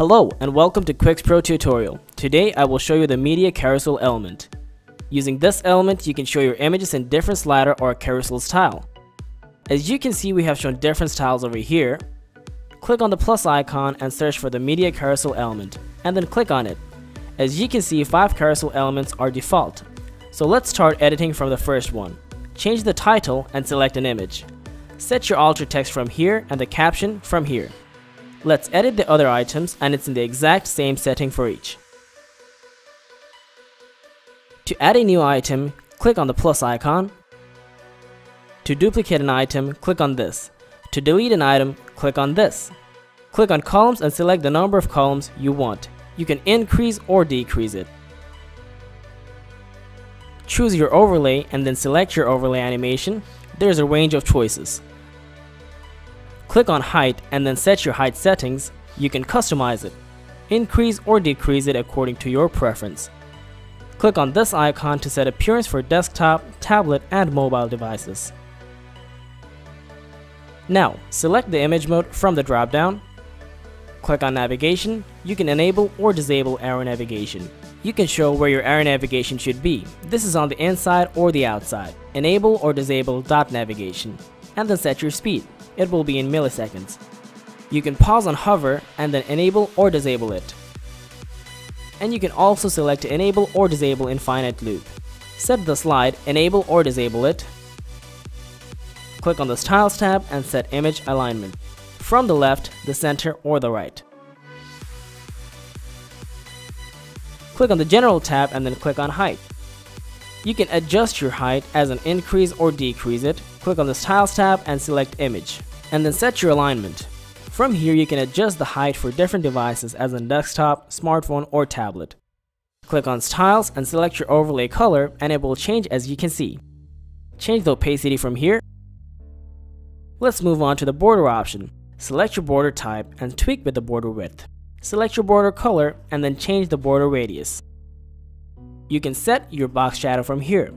Hello and welcome to Quix Pro tutorial. Today I will show you the media carousel element. Using this element you can show your images in different slider or carousel style. As you can see we have shown different styles over here. Click on the plus icon and search for the media carousel element and then click on it. As you can see 5 carousel elements are default. So let's start editing from the first one. Change the title and select an image. Set your alter text from here and the caption from here. Let's edit the other items and it's in the exact same setting for each. To add a new item, click on the plus icon. To duplicate an item, click on this. To delete an item, click on this. Click on columns and select the number of columns you want. You can increase or decrease it. Choose your overlay and then select your overlay animation. There's a range of choices. Click on height and then set your height settings. You can customize it. Increase or decrease it according to your preference. Click on this icon to set appearance for desktop, tablet, and mobile devices. Now, select the image mode from the dropdown. Click on navigation. You can enable or disable arrow navigation. You can show where your arrow navigation should be. This is on the inside or the outside. Enable or disable dot navigation. And then set your speed it will be in milliseconds. You can pause on hover and then enable or disable it. And you can also select enable or disable infinite loop. Set the slide, enable or disable it. Click on the Styles tab and set image alignment. From the left, the center, or the right. Click on the General tab and then click on Height. You can adjust your height as an increase or decrease it. Click on the Styles tab and select Image and then set your alignment. From here you can adjust the height for different devices as in desktop, smartphone or tablet. Click on styles and select your overlay color and it will change as you can see. Change the opacity from here. Let's move on to the border option. Select your border type and tweak with the border width. Select your border color and then change the border radius. You can set your box shadow from here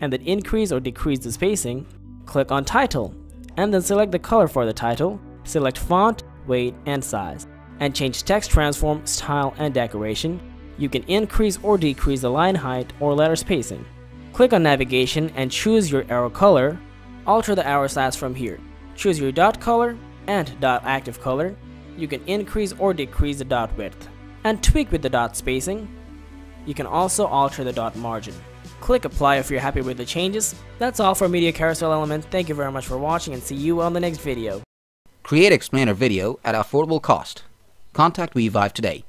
and then increase or decrease the spacing. Click on title and then select the color for the title, select font, weight, and size, and change text transform, style, and decoration. You can increase or decrease the line height or letter spacing. Click on navigation and choose your arrow color. Alter the arrow size from here. Choose your dot color and dot active color. You can increase or decrease the dot width and tweak with the dot spacing. You can also alter the dot margin. Click apply if you're happy with the changes. That's all for Media Carousel Element. Thank you very much for watching and see you on the next video. Create Explainer video at affordable cost. Contact WeVive today.